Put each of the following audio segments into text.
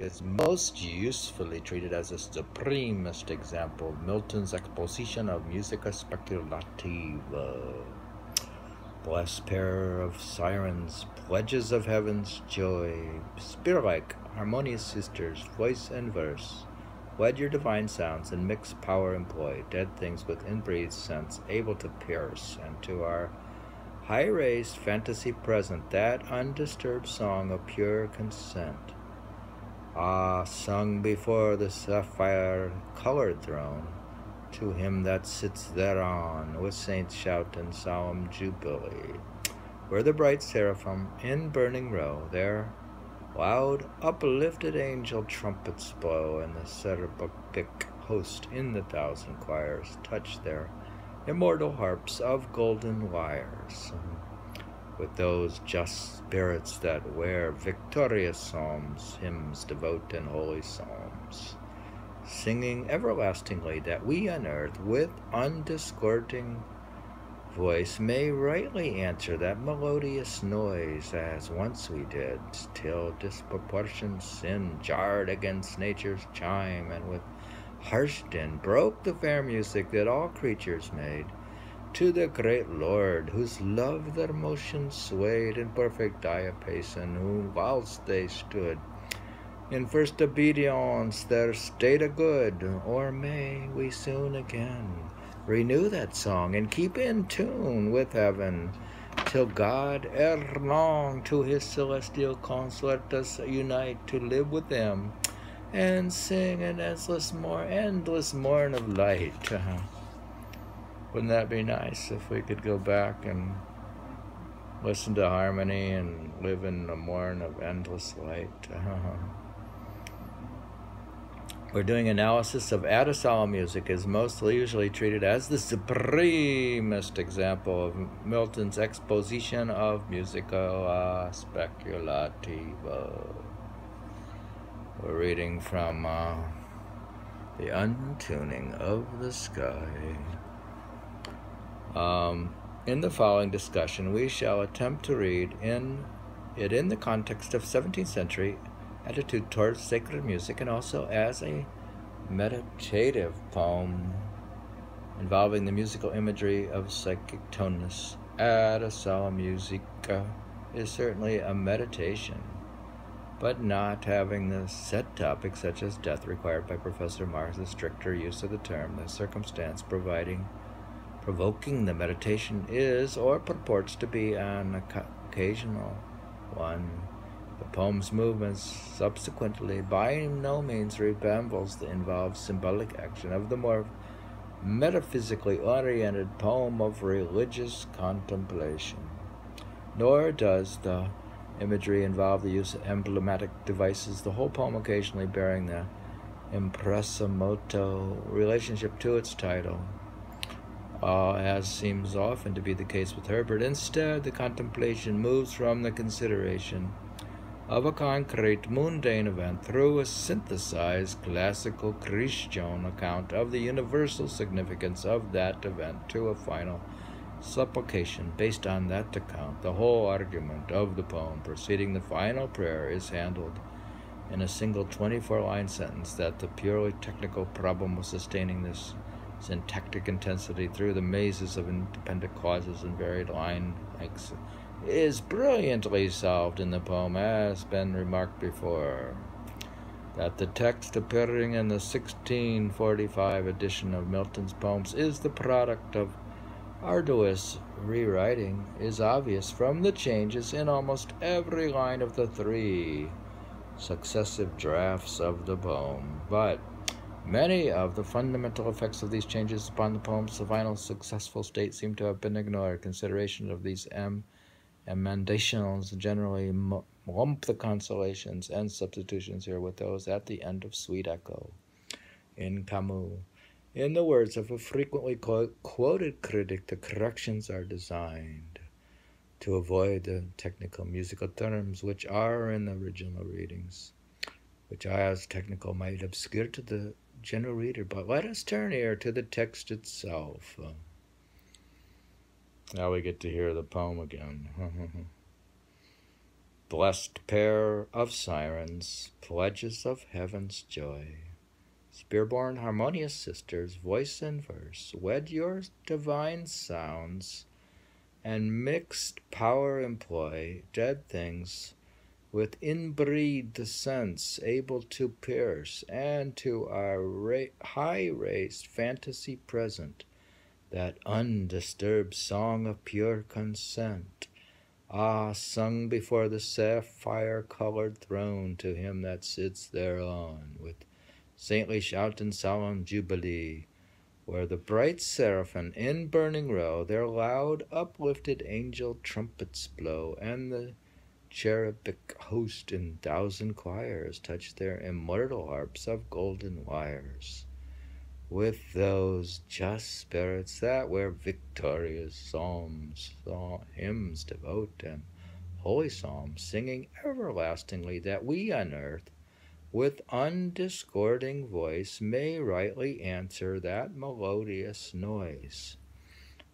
is most usefully treated as a supremest example of Milton's exposition of musica speculativa. Blessed pair of sirens, pledges of heaven's joy, spirit like, harmonious sisters, voice and verse. Wed your divine sounds and mix power employ, dead things with inbreathed sense, able to pierce, and to our high raised fantasy present that undisturbed song of pure consent. Ah, sung before the sapphire colored throne, to him that sits thereon, with saints shout and solemn jubilee. Where the bright seraphim in burning row, there loud uplifted angel trumpets blow, and the seraphic host in the thousand choirs touch their immortal harps of golden lyres. With those just spirits that wear victorious psalms, hymns, devout, and holy psalms singing everlastingly, that we on earth with undiscording voice may rightly answer that melodious noise as once we did, till disproportioned sin jarred against nature's chime, and with harsh din broke the fair music that all creatures made. To the great Lord, whose love their motion swayed in perfect diapason, who whilst they stood in first obedience their state of good, or may we soon again renew that song and keep in tune with heaven, till God ere long to his celestial consort us unite to live with them and sing an endless more endless morn of light. Wouldn't that be nice if we could go back and listen to harmony and live in a morn of endless light? We're doing analysis of At a Solemn music is mostly usually treated as the supremest example of Milton's exposition of musica speculativa. We're reading from uh, The Untuning of the Sky. Um, in the following discussion, we shall attempt to read in it in the context of 17th century attitude towards sacred music and also as a meditative poem involving the musical imagery of psychic toneness. At a Solemn Musica is certainly a meditation, but not having the set topics such as death required by Professor Martz' stricter use of the term. The circumstance providing provoking the meditation is or purports to be an occasional one. The poem's movements subsequently by no means resembles the involved symbolic action of the more metaphysically oriented poem of religious contemplation. Nor does the imagery involve the use of emblematic devices, the whole poem occasionally bearing the impresa-motto relationship to its title. Uh, as seems often to be the case with Herbert. Instead, the contemplation moves from the consideration of a concrete mundane event through a synthesized classical Christian account of the universal significance of that event to a final supplication based on that account. The whole argument of the poem preceding the final prayer is handled in a single 24 line sentence that the purely technical problem of sustaining this syntactic intensity through the mazes of independent clauses and varied line lengths is brilliantly solved in the poem, as been remarked before. That the text appearing in the 1645 edition of Milton's poems is the product of arduous rewriting is obvious from the changes in almost every line of the three successive drafts of the poem. But many of the fundamental effects of these changes upon the poem's final successful state seem to have been ignored. Consideration of these M emendations generally lump the consolations and substitutions here with those at the end of Sweet Echo. In Comus, in the words of a frequently quoted critic, the corrections are designed to avoid the technical musical terms which are in the original readings, which I, as technical might obscure to the general reader. But let us turn here to the text itself. Uh, now we get to hear the poem again. Blessed pair of sirens, pledges of heaven's joy. Sphere-born harmonious sisters, voice and verse, wed your divine sounds, and mixed power employ dead things with inbreed sense able to pierce, and to our ra- high raised fantasy present, that undisturbed song of pure consent. Ah, sung before the sapphire colored throne to him that sits thereon, with saintly shout and solemn jubilee, where the bright seraphim in burning row their loud uplifted angel trumpets blow, and the cherubic host in thousand choirs touch their immortal harps of golden wires. With those just spirits that wear victorious psalms, hymns devote, and holy psalms, singing everlastingly, that we on earth with undiscording voice may rightly answer that melodious noise,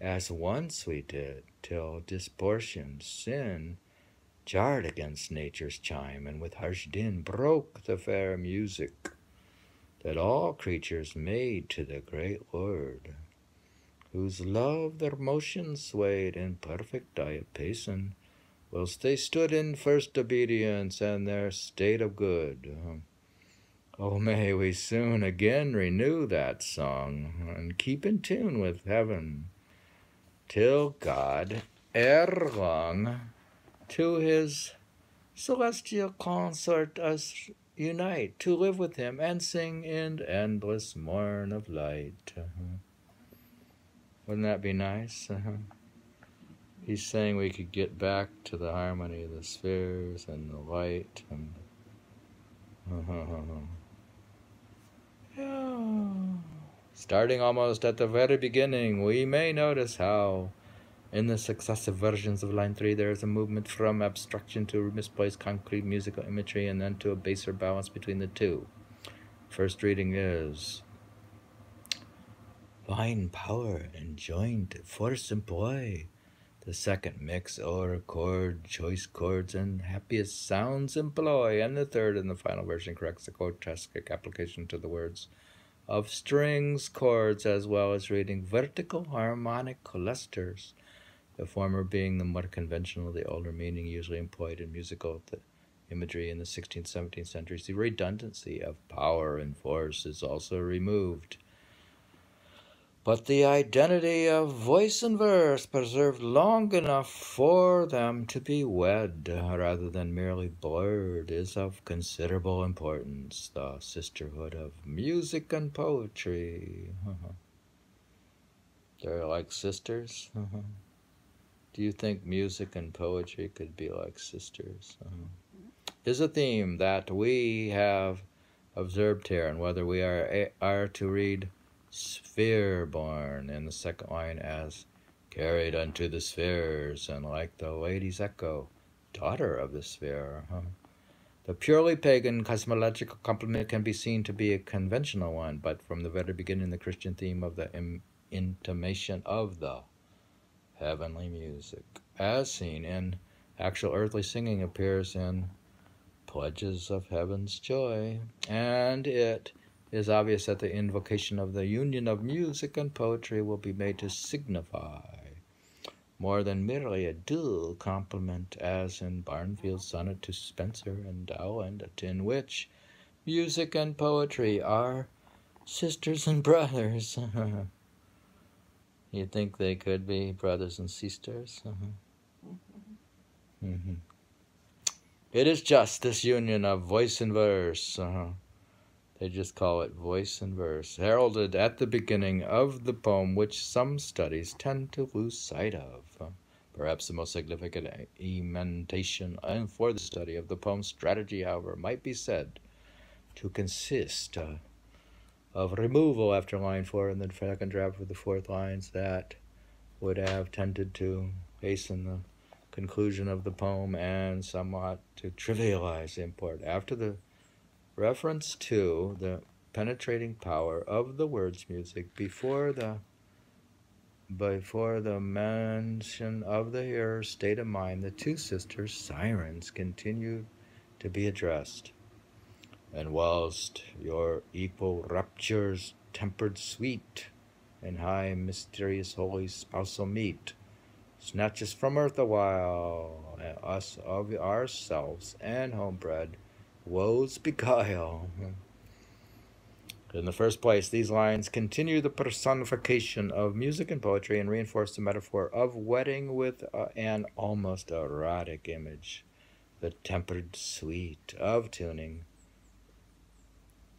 as once we did, till disportioned sin jarred against nature's chime, and with harsh din broke the fair music that all creatures made to the great Lord, whose love their motions swayed in perfect diapason whilst they stood in first obedience and their state of good. Oh, may we soon again renew that song and keep in tune with heaven, till God, ere long, to his celestial consort us unite, to live with him and sing in endless morn of light. Wouldn't that be nice? He's saying we could get back to the harmony of the spheres and the light and yeah. Starting almost at the very beginning, we may notice how in the successive versions of line 3 there is a movement from abstraction to misplaced concrete musical imagery and then to a baser balance between the two. First reading is Fine power and joint force employ the second mix or chord, choice chords, and happiest sounds employ. And the third and the final version corrects the quotastic application to the words of strings, chords, as well as reading vertical harmonic clusters. The former being the more conventional, the older meaning usually employed in musical imagery in the 16th, 17th centuries. The redundancy of power and force is also removed but the identity of voice and verse preserved long enough for them to be wed rather than merely blurred is of considerable importance. The sisterhood of music and poetry. They're like sisters. Do you think music and poetry could be like sisters? Uh-huh. Is a theme that we have observed here, and whether we are, are to read sphere born in the second line as carried unto the spheres and like the lady's echo daughter of the sphere huh? the purely pagan cosmological complement can be seen to be a conventional one but from the very beginning the christian theme of the intimation of the heavenly music as seen in actual earthly singing appears in pledges of heaven's joy and it is obvious that the invocation of the union of music and poetry will be made to signify more than merely a dual complement, as in Barnfield's sonnet to Spenser and Dowland, in which music and poetry are sisters and brothers. you think they could be brothers and sisters? Mm-hmm. It is just this union of voice and verse. Uh-huh they just call it voice and verse, heralded at the beginning of the poem, which some studies tend to lose sight of. Perhaps the most significant emendation for the study of the poem's strategy, however, might be said to consist uh, of removal after line four and the second draft of the fourth lines that would have tended to hasten the conclusion of the poem and somewhat to trivialize the import. After the reference to the penetrating power of the words music before the before the mention of the hearer's state of mind, the two sisters, sirens, continued to be addressed. And whilst your equal raptures tempered sweet, and high mysterious holy spousal meet, snatches from earth awhile, us of ourselves and homebred woes beguile. In the first place, these lines continue the personification of music and poetry and reinforce the metaphor of wedding with an almost erotic image, the tempered sweet of tuning,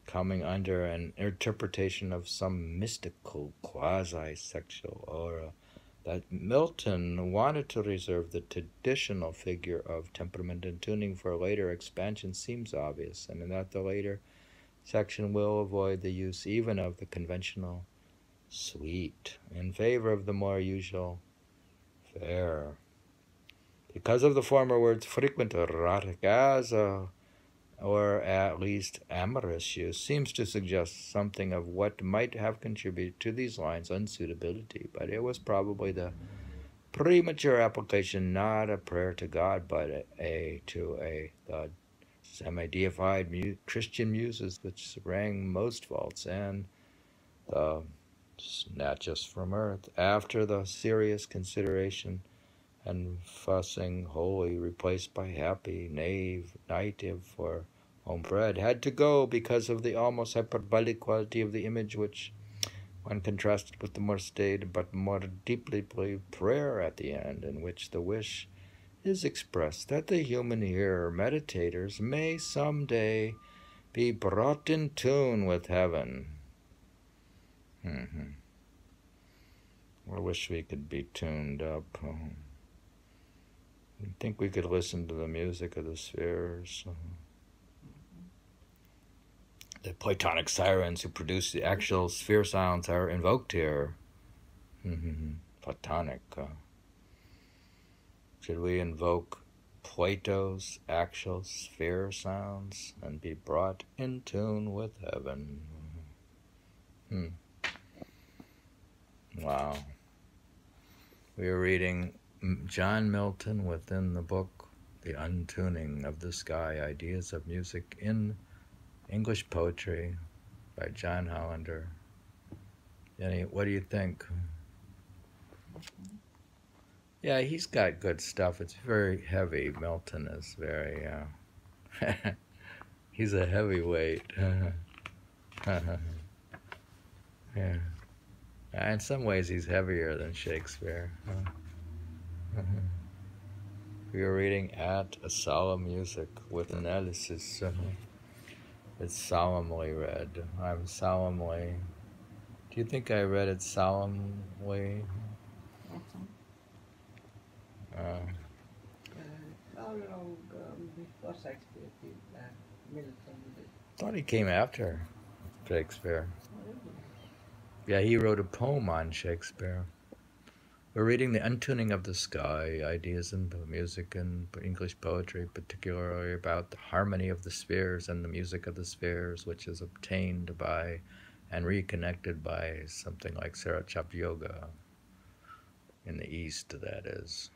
coming under an interpretation of some mystical quasi sexual aura that Milton wanted to reserve the traditional figure of temperament and tuning for a later expansion seems obvious, and in that the later section will avoid the use even of the conventional sweet in favor of the more usual fair. Because of the former word's frequent erotic as a or at least amorous use seems to suggest something of what might have contributed to these lines' unsuitability, but it was probably the premature application, not a prayer to God, but a, a to a the semi-deified mu- Christian muses which rang most false, and the snatches from earth. After the serious consideration and fussing wholly replaced by happy, naive, native for homebred had to go because of the almost hyperbolic quality of the image which when contrasted with the more staid but more deeply believed prayer at the end in which the wish is expressed that the human hearer meditators may some day be brought in tune with heaven. Mm-hmm. I wish we could be tuned up. I think we could listen to the music of the spheres. The Platonic sirens who produce the actual sphere sounds are invoked here. Mm-hmm. Platonic. Uh, should we invoke Plato's actual sphere sounds and be brought in tune with heaven? Hmm. Wow. We are reading John Milton within the book The Untuning of the Sky Ideas of Music in English Poetry by John Hollander. Jenny, what do you think? Yeah, he's got good stuff. It's very heavy. Milton is very, uh, he's a heavyweight. yeah. In some ways, he's heavier than Shakespeare. We are reading at a solemn music with analysis. it's solemnly read. I'm solemnly. Do you think I read it solemnly? Uh, how long um, before Shakespeare did that? Milton did. thought he came after Shakespeare. Yeah, he wrote a poem on Shakespeare. We're reading The Untuning of the Sky, ideas in music and English poetry, particularly about the harmony of the spheres and the music of the spheres, which is obtained by and reconnected by something like Surat Shabd Yoga in the East, that is.